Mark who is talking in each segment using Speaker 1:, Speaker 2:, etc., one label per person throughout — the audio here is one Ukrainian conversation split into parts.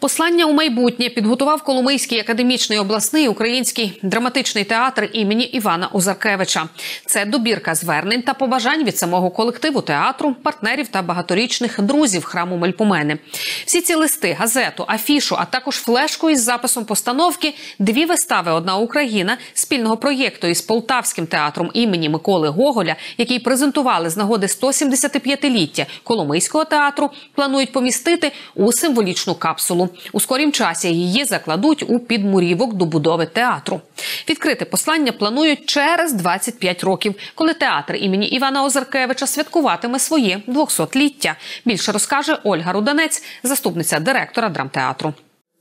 Speaker 1: Послання у майбутнє підготував Коломийський академічний обласний український драматичний театр імені Івана Озаркевича. Це добірка звернень та побажань від самого колективу театру, партнерів та багаторічних друзів храму Мельпомени. Всі ці листи, газету, афішу, а також флешку із записом постановки, дві вистави Одна Україна спільного проєкту із Полтавським театром імені Миколи Гоголя, який презентували з нагоди 175-ліття Коломийського театру, планують помістити у символічну капсулу. У скорім часі її закладуть у підмурівок добудови театру. Відкрити послання планують через 25 років, коли театр імені Івана Озаркевича святкуватиме своє 200-ліття. Більше розкаже Ольга Руданець, заступниця директора драмтеатру.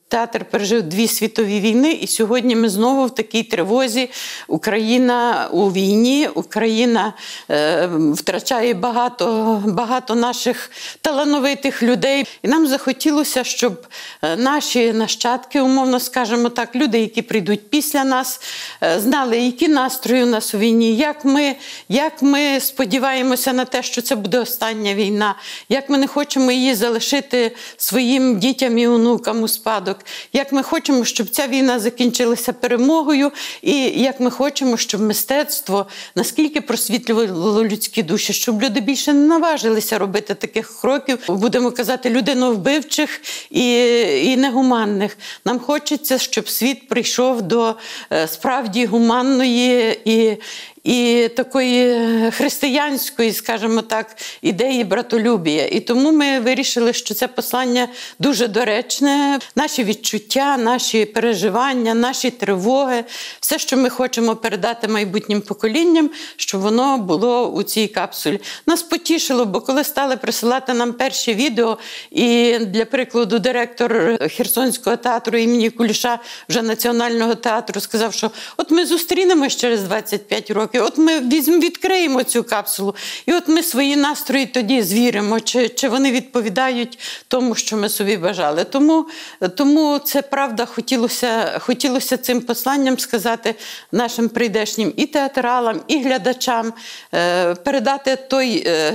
Speaker 2: Театр пережив дві світові війни, і сьогодні ми знову в такій тривозі. Україна у війні, Україна е, втрачає багато багато наших талановитих людей. І нам захотілося, щоб е, наші нащадки, умовно скажемо так, люди, які прийдуть після нас, е, знали, які настрої у нас у війні, як ми, як ми сподіваємося на те, що це буде остання війна, як ми не хочемо її залишити своїм дітям і онукам у спадок як ми хочемо, щоб ця війна закінчилася перемогою, і як ми хочемо, щоб мистецтво наскільки просвітлювало людські душі, щоб люди більше не наважилися робити таких кроків, будемо казати, людиновбивчих і, і негуманних. Нам хочеться, щоб світ прийшов до е, справді гуманної і і такої християнської, скажімо так, ідеї братолюбія. І тому ми вирішили, що це послання дуже доречне. Наші відчуття, наші переживання, наші тривоги, все, що ми хочемо передати майбутнім поколінням, щоб воно було у цій капсулі. Нас потішило, бо коли стали присилати нам перші відео, і для прикладу, директор Херсонського театру імені Куліша, вже національного театру, сказав, що от ми зустрінемось через 25 років років. От ми візьмемо, відкриємо цю капсулу, і от ми свої настрої тоді звіримо, чи чи вони відповідають тому, що ми собі бажали. Тому тому це правда хотілося хотілося цим посланням сказати нашим прийдешнім і театралам, і глядачам, е, передати той е,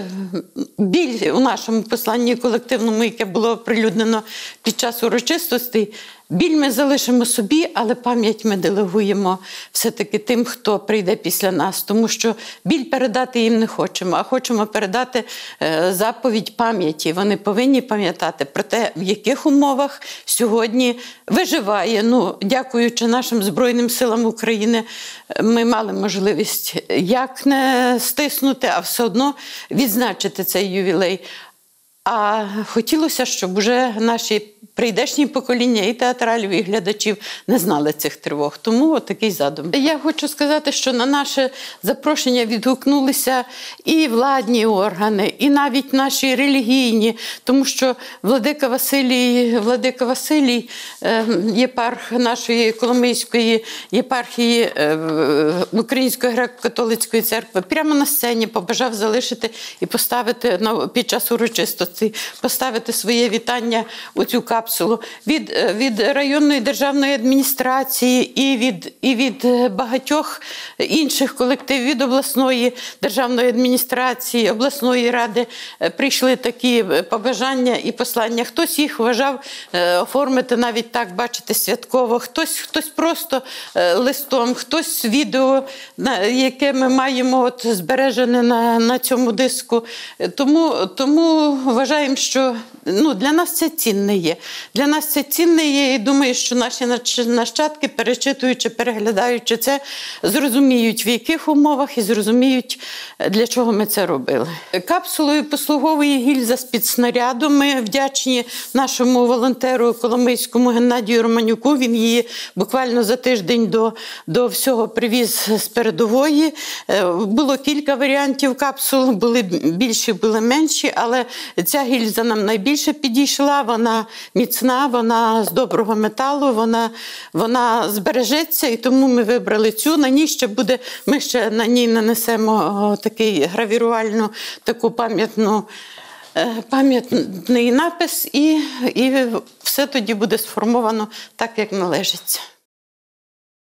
Speaker 2: біль у нашому посланні колективному, яке було оприлюднено під час урочистостей. Біль ми залишимо собі, але пам'ять ми делегуємо все-таки тим, хто прийде після нас, тому що біль передати їм не хочемо, а хочемо передати е, заповідь пам'яті. Вони повинні пам'ятати про те, в яких умовах сьогодні виживає. Ну, дякуючи нашим Збройним силам України, ми мали можливість як не стиснути, а все одно відзначити цей ювілей. А хотілося, щоб уже наші прийдешні покоління і театралів, і глядачів не знали цих тривог. Тому такий задум. Я хочу сказати, що на наше запрошення відгукнулися і владні органи, і навіть наші релігійні, тому що Владика Василій, Владика Василій, ем, єпарх нашої Коломийської єпархії е, Української греко-католицької церкви, прямо на сцені побажав залишити і поставити під час урочистості, поставити своє вітання у цю капсулу від е, від районної державної адміністрації і від і від е, багатьох інших колективів від обласної державної адміністрації, обласної ради е, прийшли такі побажання і послання. Хтось їх вважав оформити навіть так, бачите, святково, хтось хтось просто листом, хтось відео, яке ми маємо от збережене на на цьому диску. Тому, Тому вважаємо, що ну, для нас це цінне є. Для нас це цінне є, і думаю, що наші нащадки, перечитуючи, переглядаючи це, зрозуміють, в яких умовах і зрозуміють, для чого ми це робили. Капсулою послуговує гільза з під снаряду. Ми вдячні нашому волонтеру Коломийському Геннадію Романюку. Він її буквально за тиждень до до всього привіз з передової. Е, було кілька варіантів капсул, були більші, були менші, але ця гільза нам найбільше підійшла. Вона міцна, вона з доброго металу, вона вона збережеться, і тому ми вибрали цю. На ній ще буде, ми ще на ній нанесемо такий гравірувальну, таку пам'ятну. Е, пам'ятний напис, і і все тоді буде сформовано так, як належиться.